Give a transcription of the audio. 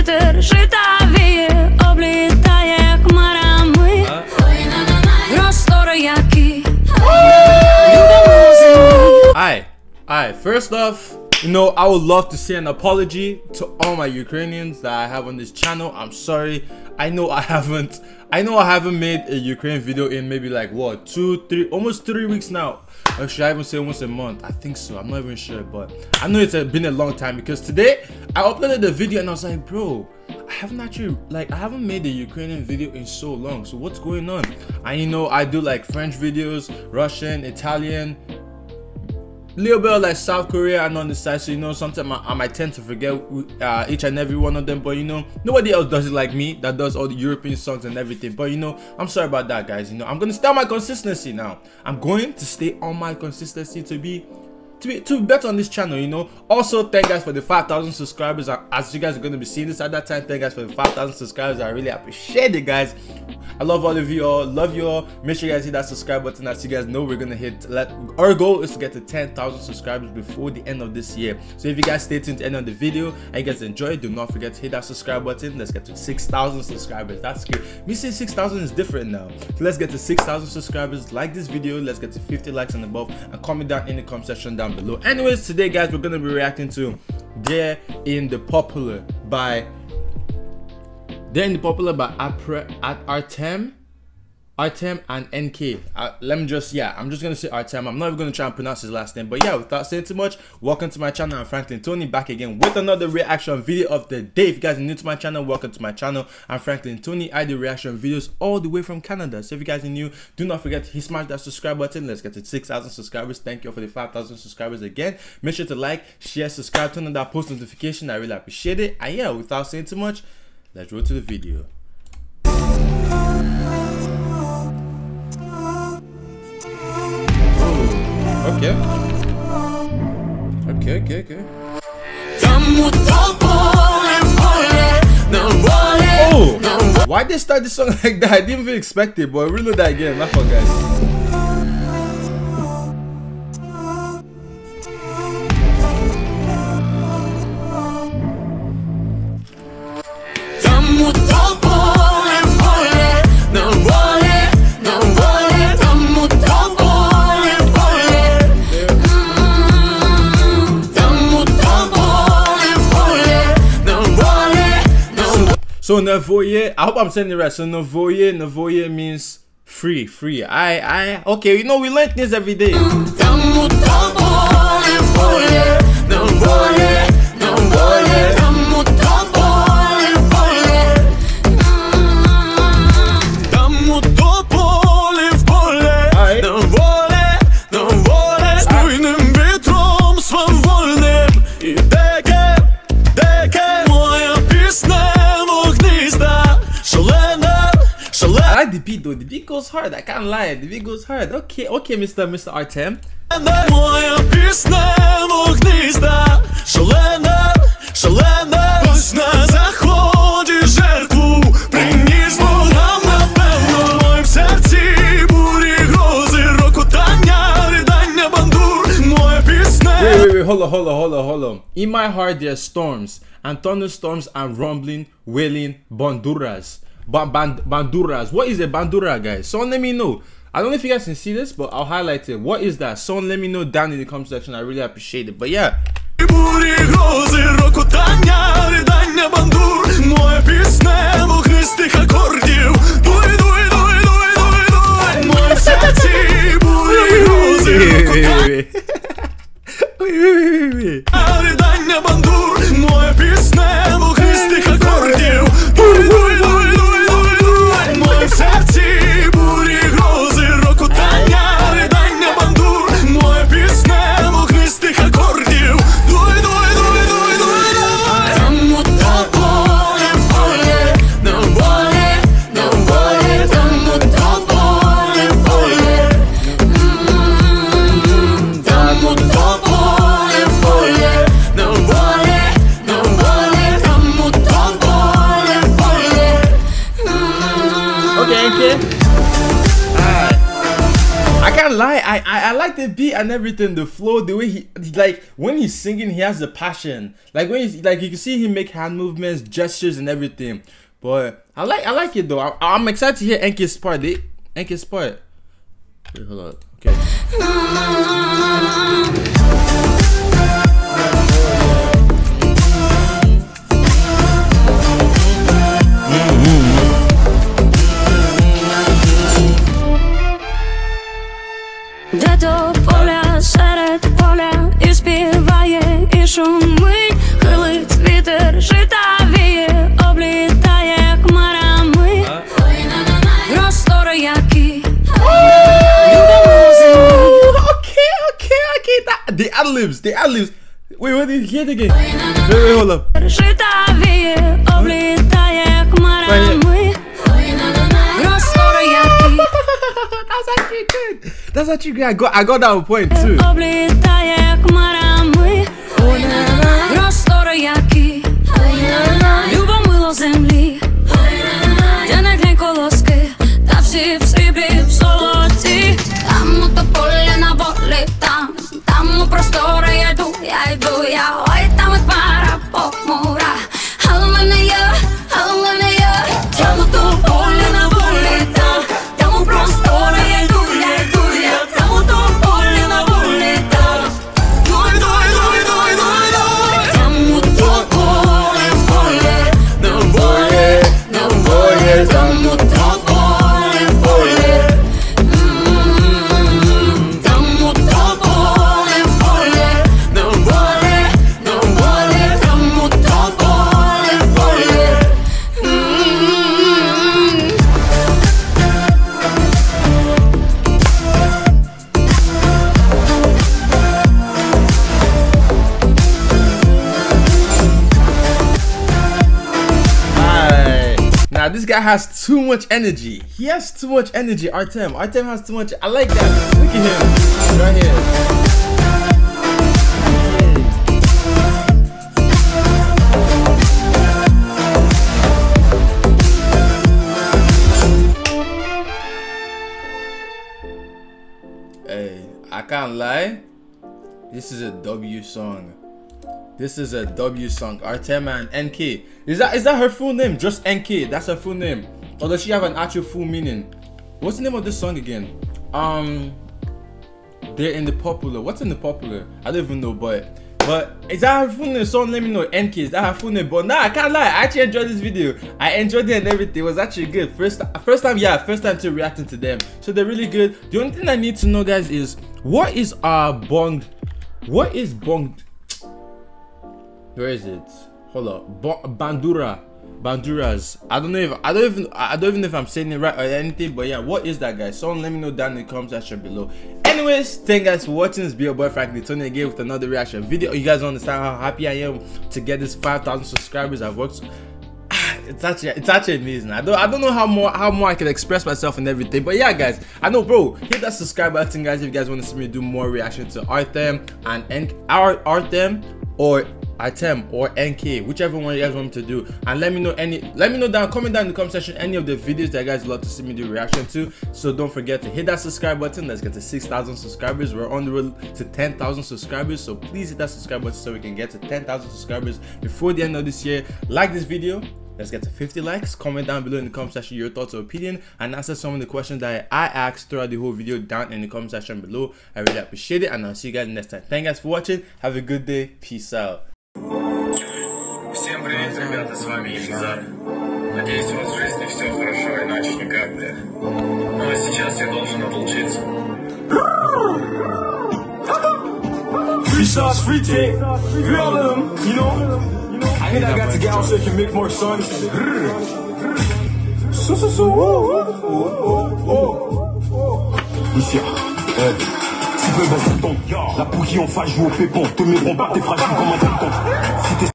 вітер жита віє, облітає хмарами. Простори, які любимо землі. Alright, alright. First off, you know, I would love to say an apology to all my Ukrainians that I have on this channel. I'm sorry. I know I haven't. I know I haven't made a Ukraine video in maybe like what two, three, almost three weeks now. Or should I even say almost a month? I think so. I'm not even sure, but I know it's been a long time because today I uploaded the video and I was like, bro, I haven't actually like I haven't made a Ukrainian video in so long. So what's going on? And you know, I do like French videos, Russian, Italian, little bit like South Korea and on the side, so you know, sometimes I, I might tend to forget uh, each and every one of them. But you know, nobody else does it like me that does all the European songs and everything. But you know, I'm sorry about that, guys. You know, I'm gonna stay on my consistency now. I'm going to stay on my consistency to be. To be, to be better on this channel, you know. Also, thank guys for the 5,000 subscribers. As you guys are going to be seeing this at that time, thank guys for the 5,000 subscribers. I really appreciate it, guys. I love all of you all. Love you all. Make sure you guys hit that subscribe button. As you guys know, we're gonna hit. Let our goal is to get to 10,000 subscribers before the end of this year. So if you guys stay tuned to the end of the video and you guys enjoy, do not forget to hit that subscribe button. Let's get to 6,000 subscribers. That's good. Me saying 6,000 is different now. So let's get to 6,000 subscribers. Like this video. Let's get to 50 likes and above, and comment down in the comment section down below. Anyways, today guys, we're gonna be reacting to "There in the Popular" by they're in the popular by Apre, at Artem, Artem and NK. Uh, let me just, yeah, I'm just gonna say Item. I'm not even gonna try and pronounce his last name, but yeah, without saying too much, welcome to my channel. I'm Franklyn Tony back again with another reaction video of the day. If you guys are new to my channel, welcome to my channel. I'm Franklyn Tony. I do reaction videos all the way from Canada. So if you guys are new, do not forget to smash that subscribe button. Let's get to 6,000 subscribers. Thank you all for the 5,000 subscribers again. Make sure to like, share, subscribe, turn on that post notification. I really appreciate it. And yeah, without saying too much, let's roll to the video. Okay. Okay, okay, okay. Oh! Why they start this song like that? I didn't even expect it, but we reload that again. My fault, guys. So Navoye, I hope I'm saying it right. So Navoye, Navoye means free, free. I, I, okay, you know we learn things every day. beat though. The beat goes hard. I can't lie. The beat goes hard. Okay, okay, Mr. Mr. Artem. моя пісня вогнізда, шалена, шалена, ось на заході жертву приніс Богам напевно, в моїм серці бурі грози, рокотання, ридання бандур, моя пісня. Wait, wait, wait. Hold on, hold on, hold on, hold on. In my heart, there are storms and thunderstorms and rumbling, wailing, banduras. Ba- ban- banduras. What is a bandura, guys? Someone let me know. I don't know if you guys can see this, but I'll highlight it. What is that? Someone let me know down in the comment section. I really appreciate it. But yeah. Бурі грози, рокотання, ридання бандур, моя пісня I, I I like the beat and everything, the flow, the way he like when he's singing, he has the passion. Like when he's like you can see him make hand movements, gestures, and everything. But I like I like it though. I, I'm excited to hear NK's part. They, NK's part. Wait, hold on. Okay. Де до поля серед поля і співає, і шумить, хилить вітер, жита віє, облітає хмарами. Простори які любимо землі. okay, okay, okay. That, the ad libs, the ad libs. Wait, wait, hear it again. Wait, wait, hold up. Жита віє, облітає хмарами. That's actually good. That's actually good. I got I got that point too. Guy has too much energy. He has too much energy. Artem. Artem has too much. I like that. Look at him. Right here. Hey, I can't lie. This is a W song. This is a W song. Artema and NK. Is that is that her full name? Just NK. That's her full name. Or does she have an actual full meaning? What's the name of this song again? Um They're in the popular. What's in the popular? I don't even know, but but is that her full name? Someone let me know. NK, is that her full name? But nah, I can't lie. I actually enjoyed this video. I enjoyed it and everything. It was actually good. First first time, yeah, first time to reacting to them. So they're really good. The only thing I need to know, guys, is what is our bond? What is bond? Where is it? Hold up. Bo- Bandura. Banduras. I don't know if I don't even I don't even know if I'm saying it right or anything, but yeah, what is that guys? Someone let me know down in the comment section below. Anyways, thank you guys for watching this video boy Frank Tony again with another reaction video. You guys understand how happy I am to get this 5,000 subscribers. I've worked it's actually it's actually amazing. I don't I don't know how more how more I can express myself and everything. But yeah, guys, I know, bro. Hit that subscribe button, guys. If you guys want to see me do more reaction to Artem and N our Artem or Artem or NK, whichever one you guys want me to do, and let me know any. Let me know down. Comment down in the comment section any of the videos that you guys would love to see me do reaction to. So don't forget to hit that subscribe button. Let's get to 6,000 subscribers. We're on the road to 10,000 subscribers. So please hit that subscribe button so we can get to 10,000 subscribers before the end of this year. Like this video. Let's get to 50 likes. Comment down below in the comment section your thoughts or opinion and answer some of the questions that I asked throughout the whole video down in the comment section below. I really appreciate it and I'll see you guys next time. Thank you guys for watching. Have a good day. Peace out. Всем привет, ребята, с вами Ильзар. Надеюсь, у вас в жизни все хорошо, иначе никак, да? Ну а сейчас я должен отлучиться. Free shots, free take, free all of them, you know. I hate I got to get out so it can make more songs. So, so, so, oh, oh, oh, oh. Ici, eh. Si peu vas-y ton, la bougie en face joue au pépon, tous mes bombes t'es fragile comme un bâton. Si t'es